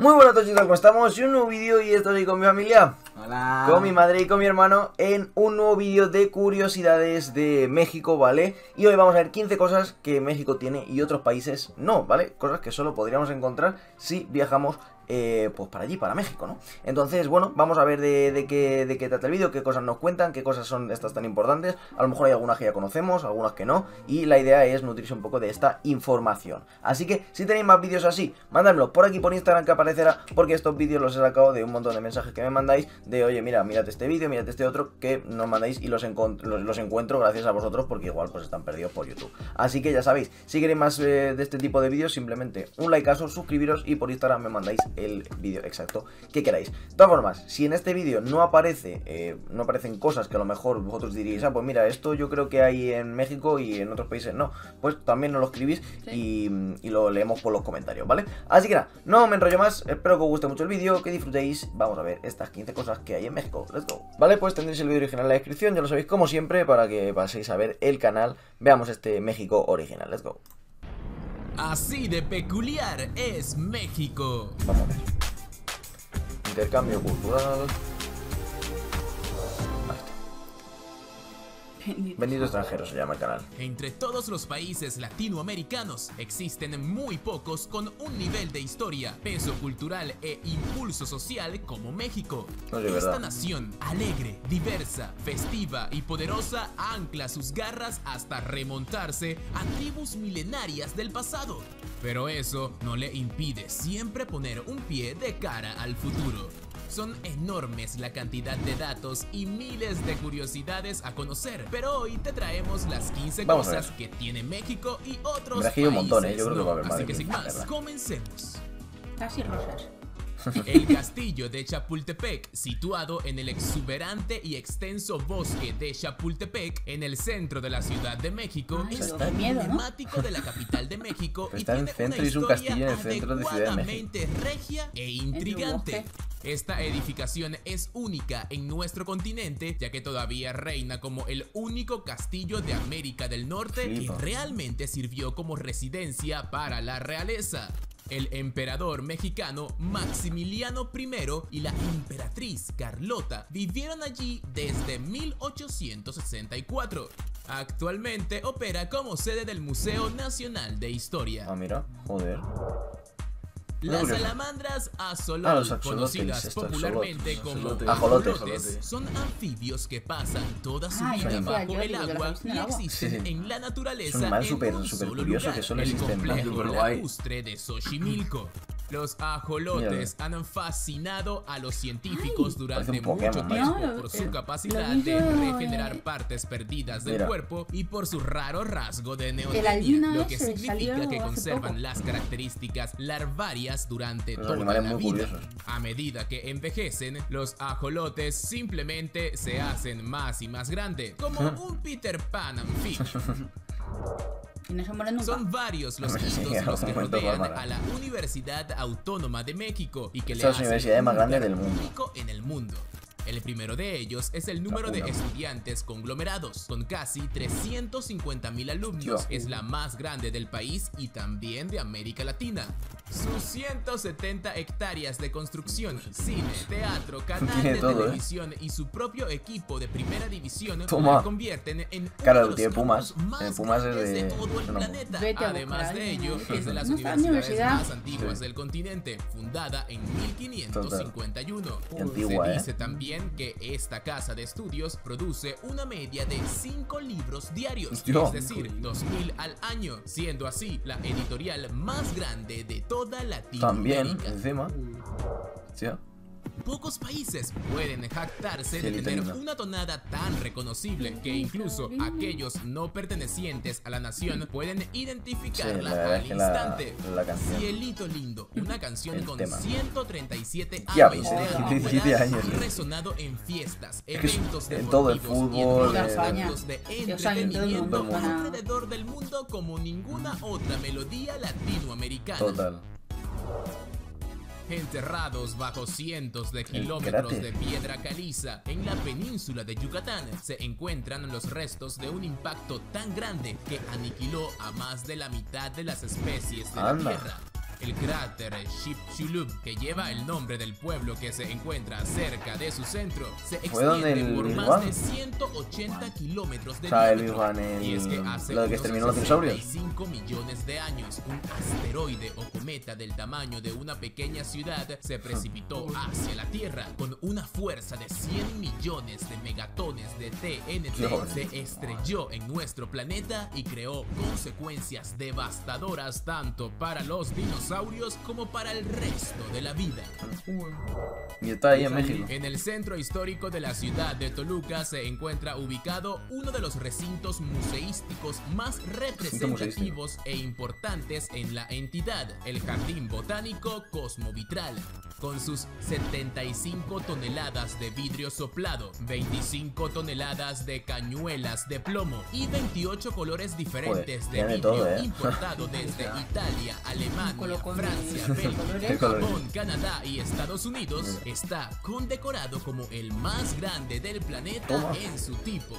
Muy buenas noches, ¿cómo estamos? Y un nuevo vídeo y estoy con mi familia. Hola. Con mi madre y con mi hermano en un nuevo vídeo de curiosidades de México, ¿vale? Y hoy vamos a ver 15 cosas que México tiene y otros países no, ¿vale? Cosas que solo podríamos encontrar si viajamos eh, pues para allí, para México, ¿no? Entonces, bueno, vamos a ver de, qué, de qué trata el vídeo, qué cosas nos cuentan, qué cosas son estas tan importantes. A lo mejor hay algunas que ya conocemos, algunas que no. Y la idea es nutrirse un poco de esta información. Así que, si tenéis más vídeos así, mandadmelo por aquí por Instagram que aparecerá, porque estos vídeos los he sacado de un montón de mensajes que me mandáis de, oye, mira, mírate este vídeo, mírate este otro, que nos mandáis y los, los, encuentro gracias a vosotros, porque igual pues están perdidos por YouTube. Así que ya sabéis, si queréis más eh, de este tipo de vídeos, simplemente un like likeazo, suscribiros y por Instagram me mandáis el vídeo exacto que queráis. De todas formas, si en este vídeo no aparece, eh, no aparecen cosas que a lo mejor vosotros diréis, ah, pues mira, esto yo creo que hay en México y en otros países no, pues también nos lo escribís y, lo leemos por los comentarios, ¿vale? Así que nada, no me enrollo más, espero que os guste mucho el vídeo, que disfrutéis, vamos a ver estas 15 cosas que hay en México, let's go. Vale, pues tendréis el vídeo original en la descripción, ya lo sabéis como siempre, para que paséis a ver el canal, veamos este México original, let's go. Así de peculiar es México. Intercambio cultural. Vendido extranjero se llama el canal. Entre todos los países latinoamericanos existen muy pocos con un nivel de historia, peso cultural e impulso social como México. Esta nación alegre, diversa, festiva y poderosa ancla sus garras hasta remontarse a tribus milenarias del pasado. Pero eso no le impide siempre poner un pie de cara al futuro. Son enormes la cantidad de datos y miles de curiosidades a conocer, pero hoy te traemos las 15 cosas que tiene México y otros países. Un montón, ¿eh? Yo creo que va a haber Así que sin más, comencemos. Casi rosas. El castillo de Chapultepec, situado en el exuberante y extenso bosque de Chapultepec, en el centro de la Ciudad de México, es emblemático de la capital de México y tiene una historia adecuadamente regia e intrigante. Esta edificación es única en nuestro continente, ya que todavía reina como el único castillo de América del Norte que realmente sirvió como residencia para la realeza el emperador mexicano Maximiliano I y la emperatriz Carlota vivieron allí desde 1864. Actualmente opera como sede del Museo Nacional de Historia. Ah, mira, joder. Las salamandras azolotl, ah, conocidas popularmente como ajolotes, son anfibios que pasan toda su vida bajo el agua y existen en la naturaleza en un solo lugar, el complejo lacustre de Xochimilco. Los ajolotes han fascinado a los científicos durante mucho tiempo por su capacidad de regenerar partes perdidas del cuerpo y por su raro rasgo de neotenia, lo que significa que conservan las características larvarias durante toda la vida. A medida que envejecen, los ajolotes simplemente se hacen más y más grandes, como un Peter Pan anfibio. son varios los hitos los que rodean a la Universidad Autónoma de México y que le hacen universidad más grande del mundo. en el mundo. El primero de ellos es el número de estudiantes conglomerados, con casi 350 mil alumnos. Es la más grande del país y también de América Latina. Sus 170 hectáreas de construcción, cine, teatro, canal de ¿eh? televisión y su propio equipo de primera división Toma. convierten en uno de los Pumas. más Pumas de... de... todo el planeta. Además de ello, es de las universidades más antiguas del continente, fundada en 1551. Se ¿eh? dice también que esta casa de estudios produce una media de 5 libros diarios, es decir, 2000 al año, siendo así la editorial más grande de todo también, encima. ¿Sí? Pocos países pueden jactarse de tener una tonada tan reconocible que incluso aquellos no pertenecientes a la nación pueden identificarla al instante. Cielito lindo, una canción con 137 años de años. ha resonado en fiestas, eventos de todo el fútbol, eventos de entretenimiento alrededor del mundo como ninguna otra melodía latinoamericana. Total enterrados bajo cientos de kilómetros de piedra caliza. En la península de Yucatán, se encuentran los restos de un impacto tan grande que aniquiló a más de la mitad de las especies de la Tierra. El cráter Chicxulub, que lleva el nombre del pueblo que se encuentra cerca de su centro, se extiende por más de 180 kilómetros de diámetro. y es que hace lo que 65 millones de años, un asteroide o cometa del tamaño de una pequeña ciudad se precipitó hacia la Tierra con una fuerza de 100 millones de megatones de TNT. Se estrelló en nuestro planeta y creó consecuencias devastadoras tanto para los dinosaurios como para el resto de la vida. Y está ahí en México. En el centro histórico de la ciudad de Toluca se encuentra ubicado uno de los recintos museísticos más representativos e importantes en la entidad, el Jardín Botánico Cosmovitral, con sus 75 toneladas de vidrio soplado, 25 toneladas de cañuelas de plomo y 28 colores diferentes de vidrio ¿eh? importado desde Italia, Alemania, Francia, Bélgica, Japón, Canadá y Estados Unidos, está condecorado como el más grande del planeta en su tipo.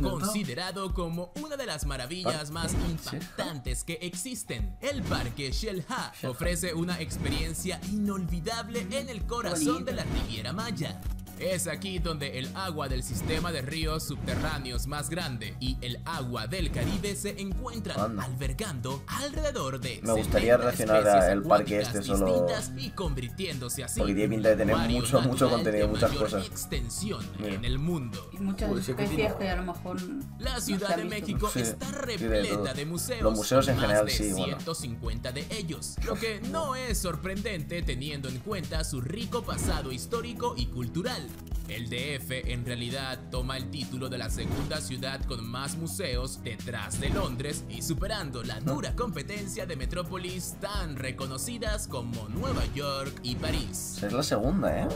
Considerado como una de las maravillas más impactantes que existen, el parque Shellha ofrece una experiencia inolvidable en el corazón de la Riviera Maya. Es aquí donde el agua del sistema de ríos subterráneos más grande y el agua del Caribe se encuentran albergando alrededor de Me gustaría relacionar el parque este solo y convirtiéndose así porque tiene pinta de tener mucho mucho contenido, muchas cosas. extensión en el mundo. Y muchas especies que a lo mejor La Ciudad de México está repleta de, museos. Los museos en general sí, 150 de ellos, lo que no es sorprendente teniendo en cuenta su rico pasado histórico y cultural. El DF en realidad toma el título de la segunda ciudad con más museos detrás de Londres y superando la dura competencia de metrópolis tan reconocidas como Nueva York y París. Es la segunda, ¿eh?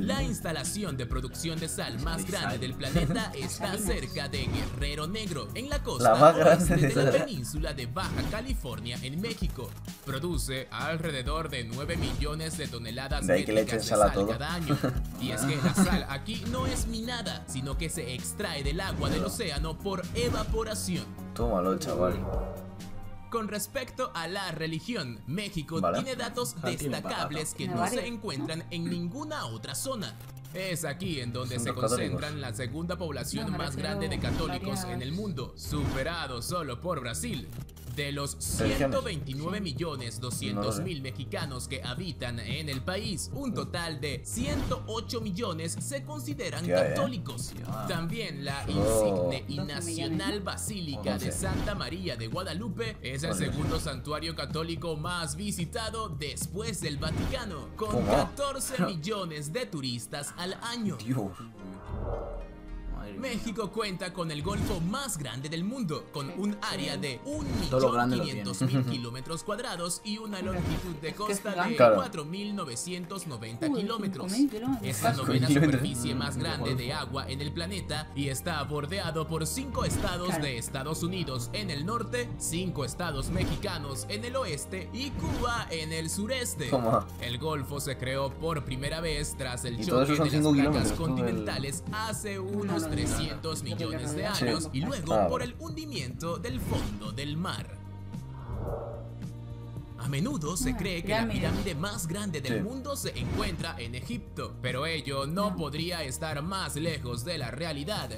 La instalación de producción de sal más grande del planeta está cerca de Guerrero Negro, en la costa oeste de la península de Baja California, en México. Produce alrededor de 9 millones de toneladas de, de sal cada año. Y es que la sal aquí no es minada, sino que se extrae del agua del océano por evaporación. Tómalo, chaval. Con respecto a la religión, México tiene datos destacables que no se encuentran en ninguna otra zona. Es aquí en donde se concentran la segunda población más grande de católicos en el mundo, superado solo por Brasil. De los 129 millones 200 mil mexicanos que habitan en el país, un total de 108 millones se consideran católicos. También la oh. insigne y nacional Basílica de Santa María de Guadalupe es el segundo santuario católico más visitado después del Vaticano, con 14 millones de turistas al año. México cuenta con el golfo más grande del mundo, con un área de 1.500.000 kilómetros cuadrados y una longitud de costa de 4.990 kilómetros. Es la novena superficie más grande de agua en el planeta y está bordeado por cinco estados de Estados Unidos en el norte, cinco estados mexicanos en el oeste y Cuba en el sureste. El golfo se creó por primera vez tras el choque de las placas continentales hace unos 300 millones de años y luego por el hundimiento del fondo del mar. A menudo se cree que la pirámide más grande del mundo se encuentra en Egipto, pero ello no podría estar más lejos de la realidad.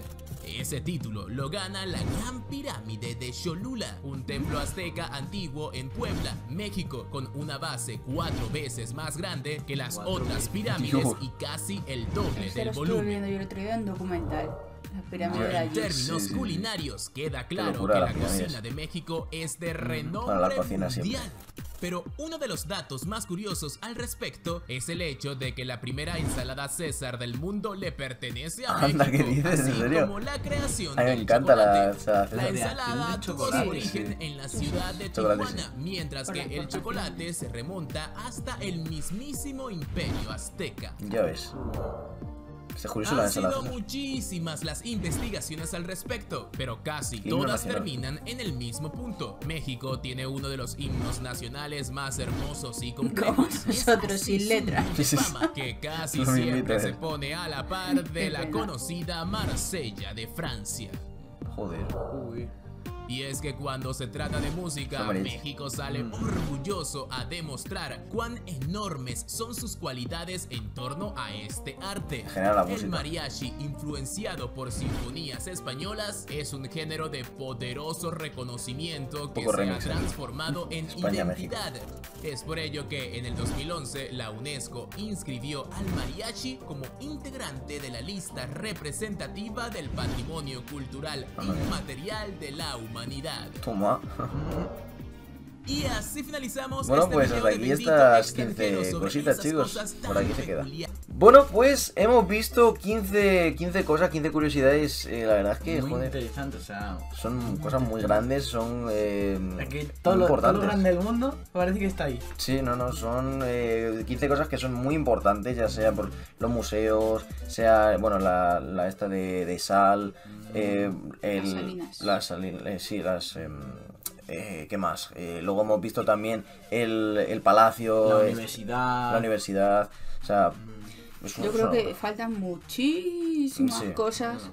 Ese título lo gana la Gran Pirámide de Cholula, un templo azteca antiguo en Puebla, México, con una base cuatro veces más grande que las otras pirámides y casi el doble del volumen. en documental. En términos culinarios, queda claro que la cocina de México es de renombre mundial. Pero uno de los datos más curiosos al respecto es el hecho de que la primera ensalada César del mundo le pertenece a México, ¿qué dices? así como la creación del encanta chocolate. La, ensalada tuvo su origen en la ciudad de Tijuana, mientras que el chocolate se remonta hasta el mismísimo imperio azteca. Ya ves. Han sido muchísimas las investigaciones al respecto, pero casi todas terminan en el mismo punto. México tiene uno de los himnos nacionales más hermosos y complejos. Nosotros sin letra. que casi siempre se pone a la par de la conocida Marsella de Francia. Joder. Y es que cuando se trata de música, México sale mm. orgulloso a demostrar cuán enormes son sus cualidades en torno a este arte. El mariachi, influenciado por sinfonías españolas, es un género de poderoso reconocimiento que se ha transformado en identidad. Es por ello que en el 2011 la UNESCO inscribió al mariachi como integrante de la lista representativa del patrimonio cultural inmaterial de la humanidad. Toma. Y así finalizamos Bueno, este pues hasta aquí estas 15 cositas, chicos. Por aquí se queda. Bueno, pues hemos visto 15, 15 cosas, 15 curiosidades. Eh, la verdad es que, muy interesante, o sea. Son cosas muy grandes, son. Eh, que todo, lo, todo lo grande del mundo parece que está ahí. Sí, no, no, son eh, 15 cosas que son muy importantes, ya sea por los museos, sea, bueno, la, la esta de, de sal, eh, el, las salinas. Las, eh, sí, las. Em, eh, ¿Qué más? Eh, luego hemos visto también el, el palacio. La universidad. La universidad. O sea. Yo creo que faltan muchísimas cosas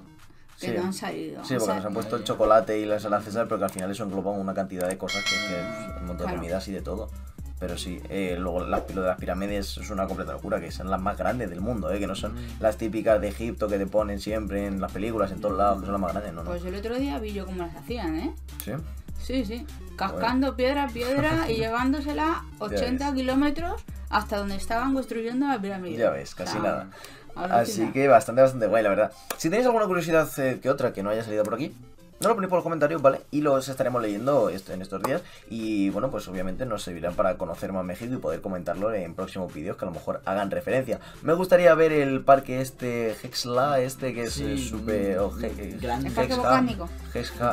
que no han salido. Sí, porque nos han puesto el chocolate y la ensalada César, pero que al final eso engloba una cantidad de cosas que, que un montón de comidas y de todo. Pero sí, eh, luego las, lo de las pirámides es una completa locura, que son las más grandes del mundo, eh, que no son mm. las típicas de Egipto que te ponen siempre en las películas, en todos lados, que son las más grandes, ¿no? Pues el otro día vi yo cómo las hacían, ¿eh? Sí. Sí, sí. Cascando piedra a piedra y llevándosela 80 kilómetros hasta donde estaban construyendo la pirámide. Ya ves, casi nada. Así que bastante, bastante guay, la verdad. Si tenéis alguna curiosidad eh, que otra que no haya salido por aquí, no lo ponéis por los comentarios, ¿vale? Y los estaremos leyendo en estos días. Y bueno, pues obviamente nos servirán para conocer más México y poder comentarlo en próximos vídeos que a lo mejor hagan referencia. Me gustaría ver el parque este, Hexla, este que es súper... grande. ¿El parque botánico?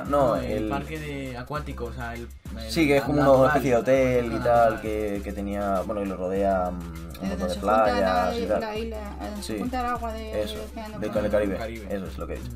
no, el, parque de acuático, o sea, el... sí, que es como una especie de hotel y tal, que, que tenía, bueno, y lo rodea mm, un montón de playas y tal. La isla, sí. punta el agua de, Eso, de, Caribe. Eso es lo que he dicho.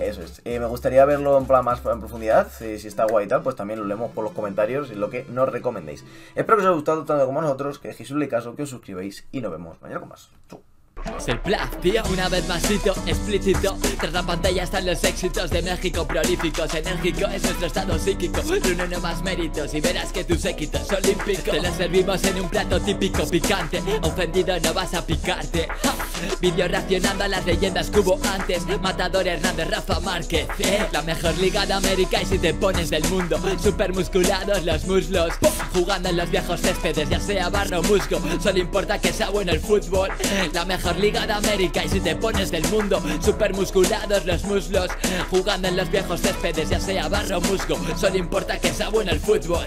Eso es. Eh, me gustaría verlo en más en profundidad, si, está guay y tal, pues también lo leemos por los comentarios y lo que nos recomendéis. Espero que os haya gustado tanto como nosotros, que dejéis un like, que os suscribáis y nos vemos mañana con más. Chau. Es el plaf, tío, una vez masito, explícito. Tras la pantalla están los éxitos de México Prolíficos, enérgico es nuestro estado psíquico no más méritos. Y verás que tus éxitos olímpicos. Te lo servimos en un plato típico picante. Ofendido no vas a picarte. Vídeo reaccionando a las leyendas que hubo antes. Matador Hernández, Rafa Márquez eh, La mejor liga de América y si te pones del mundo. Super musculados los muslos. Jugando en los viejos céspedes, ya sea barro o musgo. Solo importa que sea bueno el fútbol. La mejor liga de América y si te pones del mundo Super musculados los muslos Jugando en los viejos céspedes, ya sea barro o musgo Solo importa que sea bueno el fútbol.